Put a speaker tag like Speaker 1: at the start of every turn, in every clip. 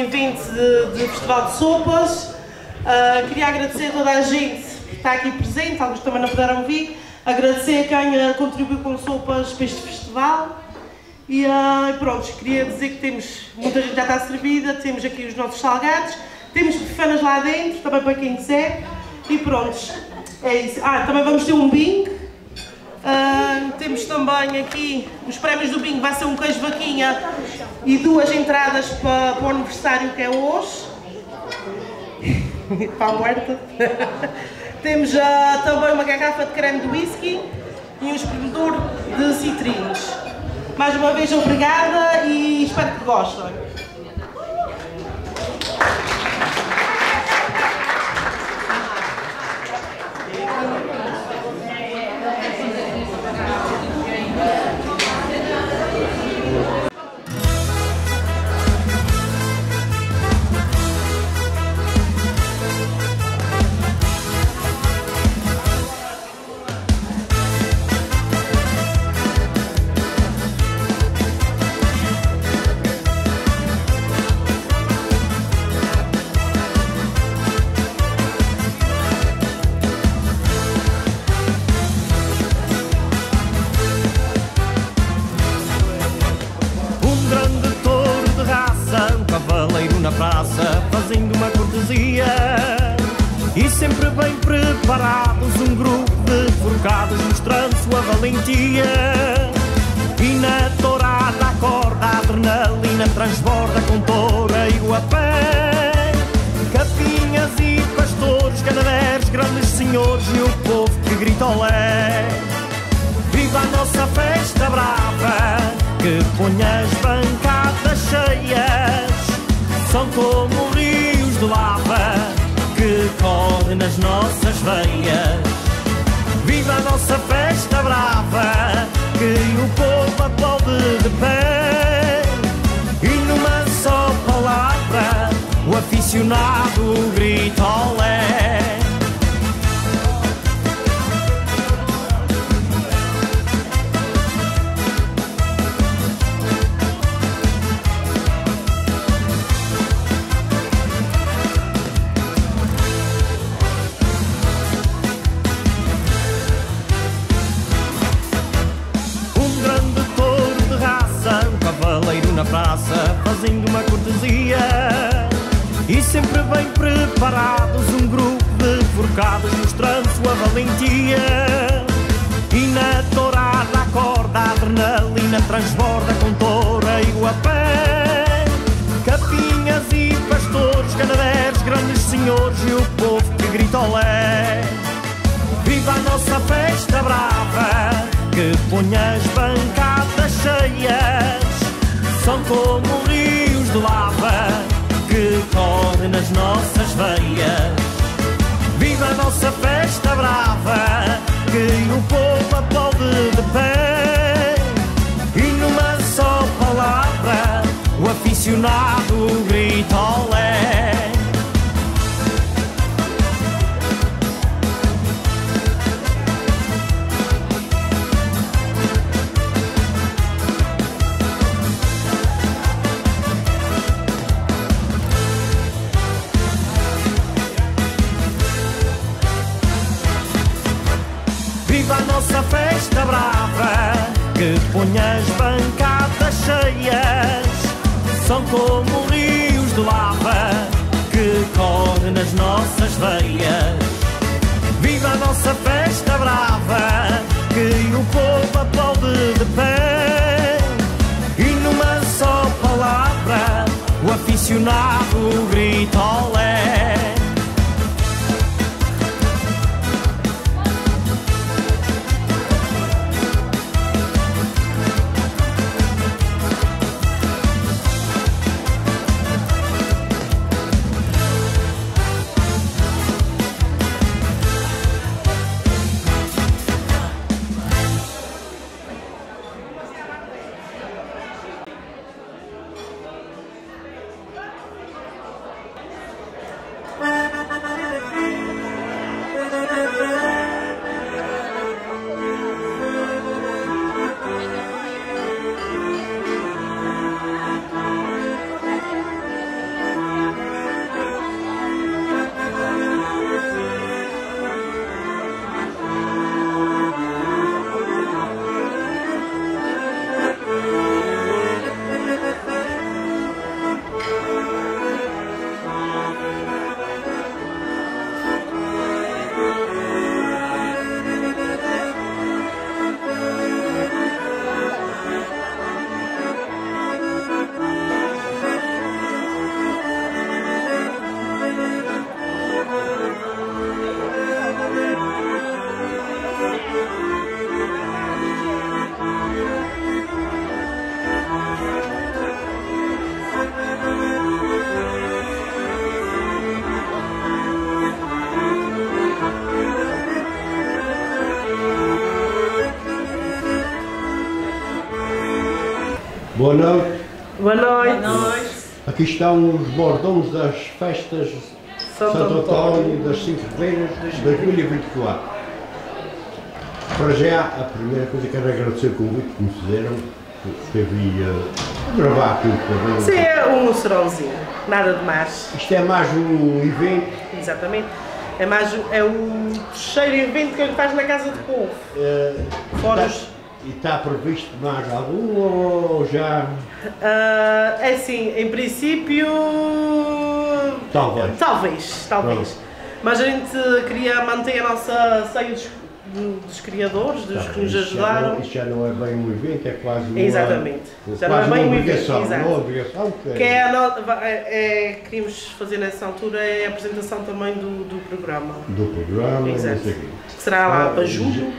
Speaker 1: evento de, de Festival de Sopas. Uh, queria agradecer a toda a gente que está aqui presente, alguns também não puderam vir. Agradecer a quem uh, contribuiu com sopas para este festival. E uh, pronto, queria dizer que temos, muita gente já está servida, temos aqui os nossos salgados, temos bifanas lá dentro, também para quem quiser. E pronto, é isso. Ah, também vamos ter um bingo. Uh, temos também aqui os prémios do bingo, vai ser um queijo vaquinha e duas entradas para, para o aniversário que é hoje. para a muerta. temos uh, também uma garrafa de creme de whisky e um espremedor de citrinos. Mais uma vez, obrigada e espero que gostem.
Speaker 2: povo que grita olé. Viva a nossa festa brava, que põe as bancadas cheias. São como rios de lava, que correm nas nossas veias. Viva a nossa festa brava, que o povo aplaude de pé. E numa só palavra, o aficionado grita olé. grita olé. Viva a nossa festa brava, que põe as bancadas cheias. São como rios de lava, que correm nas nossas veias. Viva a nossa festa brava, que o povo aplaude de pé. E numa só palavra, o aficionado grita olé. são como rios de lava que correm nas nossas veias. Viva a nossa festa brava que o povo aplaude de pé. E numa só palavra o aficionado grita olé.
Speaker 3: Noite.
Speaker 1: Boa noite. Boa noite.
Speaker 3: Aqui estão os bordões das festas
Speaker 1: Santo Santo António das
Speaker 3: Cinco Feiras de 2024. Para já, a primeira coisa que quero agradecer o convite que me fizeram, que eu vi uh, gravar aqui um bocadinho. Isso
Speaker 1: é um serãozinho, nada de mais.
Speaker 3: Isto é mais um evento
Speaker 1: Exatamente. É, mais, um- é o terceiro evento que ele faz na Casa de Povo.
Speaker 3: uh, Fora está-
Speaker 1: os-
Speaker 3: e está previsto mais algum ou já
Speaker 1: Ah, é assim, em princípio.
Speaker 3: talvez?
Speaker 1: Talvez, talvez. Mas a gente queria manter a nossa ceia dos, dos criadores, dos que nos ajudaram. não-
Speaker 3: Isto já não é bem um evento, é quase uma, Exatamente.
Speaker 1: Já não é bem um evento, exato. Uma
Speaker 3: obrigação que, Que é
Speaker 1: a é, é- queríamos fazer nessa altura é a apresentação também do, do programa.
Speaker 3: do programa, Exato. Que
Speaker 1: será lá Ah, para julho.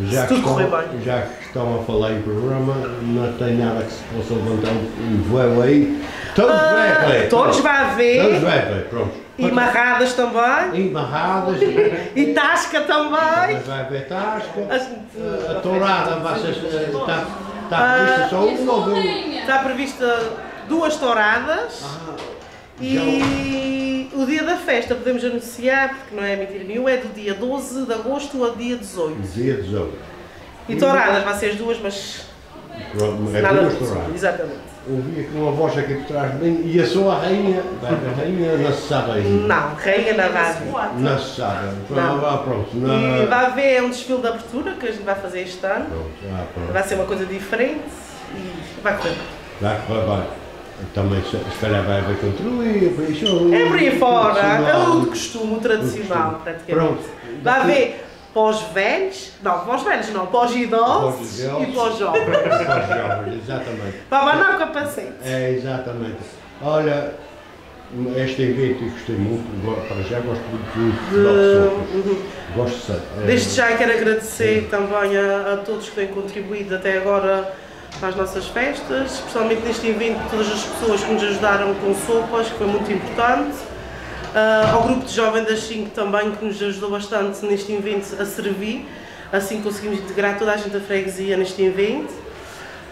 Speaker 3: Já Se que, tudo estão, correr bem. já que estão a falar em programa, não tem nada que se possa levantar um véu aí. Todos Ah, vai ver. todos
Speaker 1: vai Todos haver.
Speaker 3: vai ver, pronto. E
Speaker 1: marradas também.
Speaker 3: E marradas, E
Speaker 1: tasca também. mas
Speaker 3: vai haver tasca. A
Speaker 1: gente- A tourada vai ser. Está,
Speaker 3: está Ah, prevista só uma ou duas? Está
Speaker 1: prevista duas touradas.
Speaker 3: E o
Speaker 1: dia da festa podemos anunciar, porque não é mentira nenhuma, é do dia 12 de agosto ao dia 18.
Speaker 3: Dia 18.
Speaker 1: E touradas vai ser as duas, mas
Speaker 3: Pronto, é nada duas touradas.
Speaker 1: Exatamente.
Speaker 3: Ouvi aqui uma voz aqui por trás de mim e a sua rainha. Vai a rainha não se sabe ainda.
Speaker 1: Não, rainha na rádio.
Speaker 4: Não
Speaker 3: se sabe. Não. Ah, pronto. E vai
Speaker 1: haver um desfile de abertura que a gente vai fazer este ano.
Speaker 3: Pronto, ah, pronto. Vai ser
Speaker 1: uma coisa diferente e vai correr.
Speaker 3: Vai correr bem. Também se se calhar vai haver controle, por isso. É por aí fora, é o de
Speaker 1: costume, tradicional, costume. praticamente. Pronto.
Speaker 3: Vai haver
Speaker 1: para os velhos, não, para os velhos não, para os idosos e para os jovens. Para os
Speaker 3: jovens, exatamente. Para
Speaker 1: abanar o capacete.
Speaker 3: É, exatamente. Olha, este evento eu gostei muito, para já gosto muito de futebol de
Speaker 1: sopas.
Speaker 3: Gosto de é, Desde
Speaker 1: já quero agradecer também a, a todos que têm contribuído até agora para as nossas festas, especialmente neste evento, todas as pessoas que nos ajudaram com sopas, que foi muito importante. Ah, ao grupo de jovem das 5 também, que nos ajudou bastante neste evento a servir. Assim conseguimos integrar toda a gente da freguesia neste evento.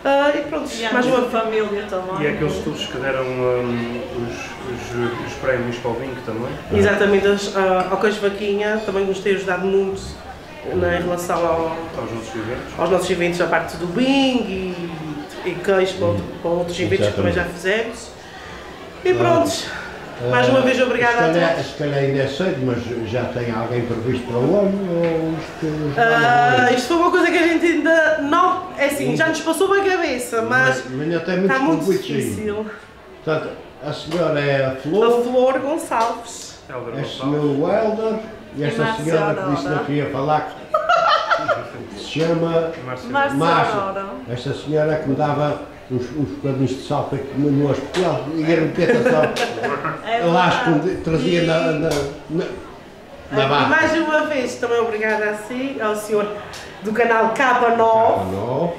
Speaker 1: Ah, e pronto, E mais uma
Speaker 4: família também. E é aqueles
Speaker 5: todos que deram hum, os, os, os prémios para o vinho também.
Speaker 1: Exatamente, as, ah, ao Queijo Vaquinha também nos tem ajudado muito na, em relação ao, aos
Speaker 5: nossos eventos.
Speaker 1: aos nossos eventos, a parte do Bing e, e queijo para, outro- para outros eventos que também já fizemos. E pronto,
Speaker 3: mais uma vez obrigada a todos. se calhar ainda é cedo, mas já tem alguém previsto para o ano ou isto Ah, é?
Speaker 1: isto foi uma coisa que a gente ainda não. É assim, já nos passou pela cabeça, mas
Speaker 3: Mas ainda tem está muitos muito difícil. Portanto, a senhora é a A Flor,
Speaker 1: Flor Gonçalves.
Speaker 6: Helder
Speaker 3: este Gonçalves. meu Welder e esta senhora que disse que queria falar, que se chama
Speaker 4: Márcia.
Speaker 3: Esta senhora que me dava uns, uns bocadinhos de sal para comer no hospital e um.
Speaker 4: É Eu lá verdade. escondi,
Speaker 3: trazia na, na, na, E barra. mais
Speaker 1: uma vez, também obrigada a si, ao senhor do canal K9.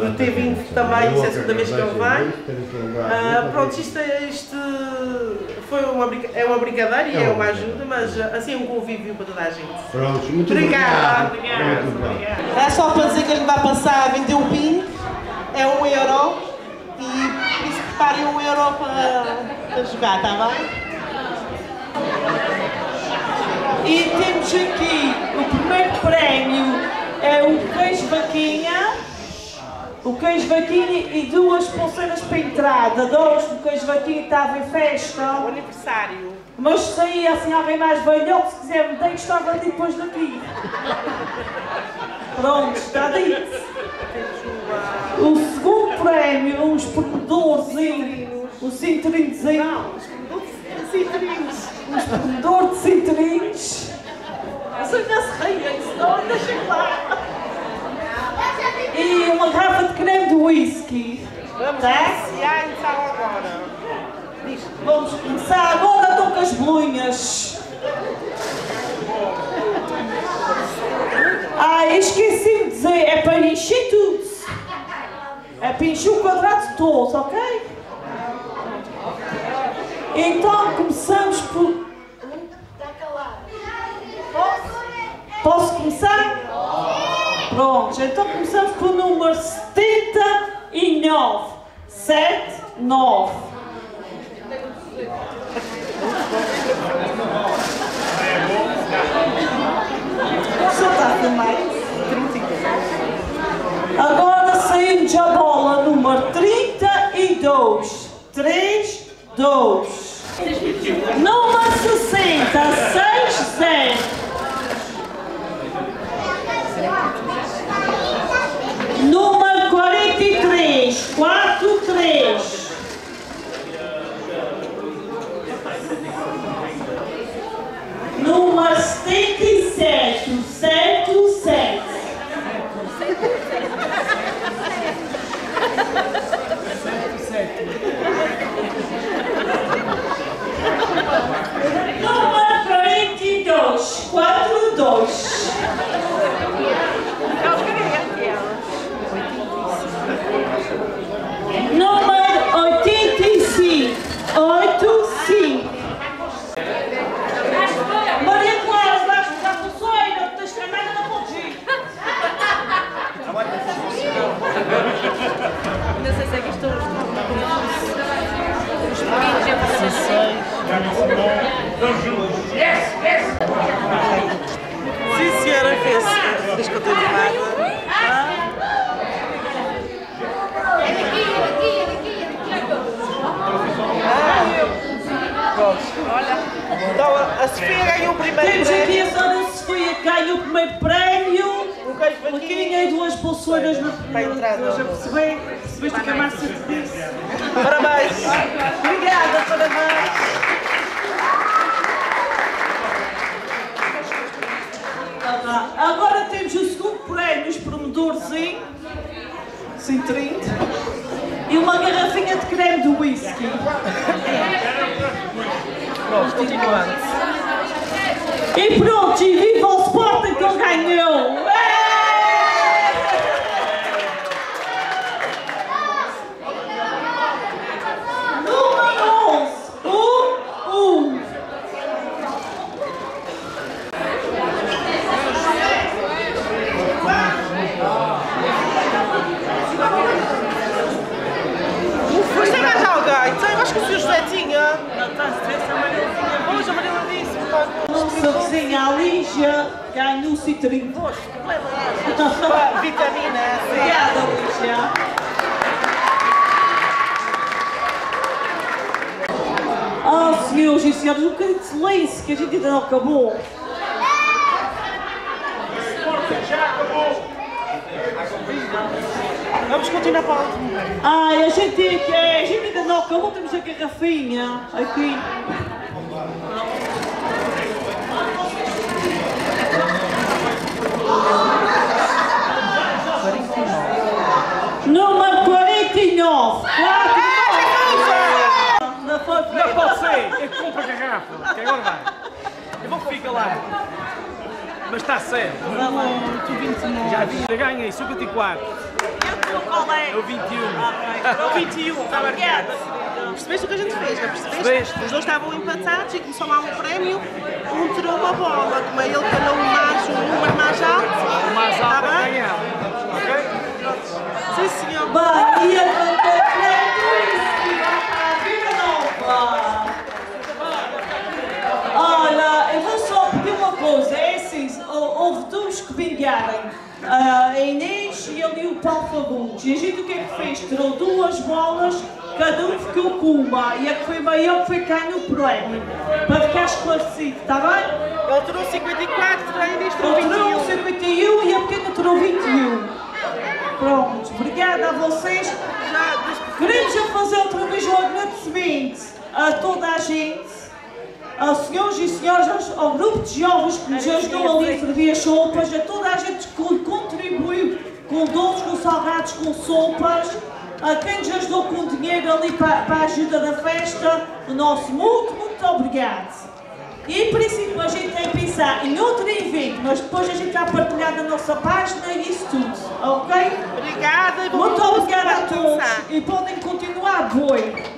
Speaker 3: por ter vindo também, isso é a segunda vez que ele vai. Ah, pronto, isto,
Speaker 1: é- isto foi uma, é uma brincadeira e É é uma ajuda, mas assim é um convívio para toda a gente.
Speaker 3: Pronto, muito Obrigada. obrigado. Muito bem.
Speaker 1: É só para dizer que a gente vai passar a vender um ping, é um euro, e por isso preparem um euro para, para jogar, está bem?
Speaker 4: E temos aqui o primeiro prémio é o queijo vaquinha, o queijo vaquinha e duas pulseiras para entrada. Dois do queijo vaquinha estava em O festa,
Speaker 1: aniversário.
Speaker 4: mas se sair assim alguém mais velhote, se quiser me tem, gostava de ir depois daqui. Pronto, está dito. O segundo prémio, uns prendedores, os cinturinhos aí.
Speaker 1: Cinturinhos. um
Speaker 4: esplendor de cinturinhos. Essa ainda se ria, senão ainda chego lá. E uma garrafa de creme de whisky.
Speaker 1: Vamos Tá? iniciar então agora.
Speaker 4: Vamos começar agora, estou com as bolinhas. Ah, esqueci de dizer, é para encher tudo. É para encher o quadrado todo, ok? Então começamos por. Posso começar? Pronto, então começamos pelo número 79. nove. Sete, nove. Agora saímos a bola número 32. 3, 2. Número 60, 6, 0. Número 43, 4, 3. Número 77, 7, 7. Número 42, 4, 2. Número 85, 8, 5. Maria Clara, vais ficar com o sonho, não tens caminhada, não podes ir.
Speaker 1: Não sei se é que estou os pequenos e apartamentos. Sim, senhora, fez. Diz que eu estou animada. Então, a Sofia ganhou o primeiro Temos aqui prémio.
Speaker 4: a Sara Sofia que ganha o primeiro prémio.
Speaker 1: Um queijo E
Speaker 4: duas pulseiras na Para a entrada. Já percebi? Percebeste o que a Márcia te disse?
Speaker 1: Parabéns.
Speaker 4: Obrigada, parabéns. Ah, Agora temos o segundo prémio, os promotores 130 e uma garrafinha de creme de whisky. Pronto, continuando. E pronto, e viva o Sporting que ele ganhou! É! Número 11, um, um.
Speaker 1: Mas tem mais alguém? Tem, acho que o Sr. José tinha. Hoje a Maria disse. pá, Nossa vizinha
Speaker 4: Lígia ganhou o citrinho.
Speaker 1: pá, Vitamina C. Obrigada,
Speaker 4: Lígia. Oh, senhores e senhoras, um bocadinho de silêncio que a gente ainda não acabou.
Speaker 1: Vamos continuar para o último.
Speaker 4: Ai, a gente, que- a gente ainda não acabou, temos a garrafinha aqui. Número 49. 4 Não pode ser! É que compra a garrafa,
Speaker 6: que
Speaker 4: agora
Speaker 6: vai. Eu vou que
Speaker 4: fica lá.
Speaker 6: Mas está
Speaker 7: certo.
Speaker 1: Já vi,
Speaker 6: já
Speaker 7: ganhei, sou 24.
Speaker 4: Qual é? É o 21. É o
Speaker 1: 21, está marcado. Percebeste o que a gente fez, não percebeste? Percebeste. Os dois estavam empatados e começou lá um prémio. Um tirou uma bola, como é ele calhou o mais, o número mais alto. O mais alto Está é bem? ganhar. Ok? Sim, senhor.
Speaker 4: Bahia! Olha, eu vou só pedir uma coisa, é assim, hou- houve dois que vingarem, a Inês e ali o Paulo Fagundes, e a gente o que é que fez? Tirou duas bolas, cada um ficou com uma, e a que foi maior foi quem no prémio, para ficar esclarecido, está bem?
Speaker 1: Ele tirou 54, a Inês tirou Eu tirou 21.
Speaker 4: 51 e a pequena tirou 21. Pronto, obrigada a vocês.
Speaker 1: Queremos
Speaker 4: já fazer outra vez o agradecimento a toda a gente, aos senhores e senhoras, ao grupo de jovens que nos ajudou ali a servir as sopas, a toda a gente que contribuiu com doces, com salgados, com sopas, a quem nos ajudou com dinheiro ali para, para a ajuda da festa, o nosso muito, muito obrigado. E em princípio a gente tem que pensar em outro evento, mas depois a gente vai partilhar na nossa página e isso tudo, ok?
Speaker 1: Obrigada e Muito obrigada a todos
Speaker 4: e podem continuar, boi.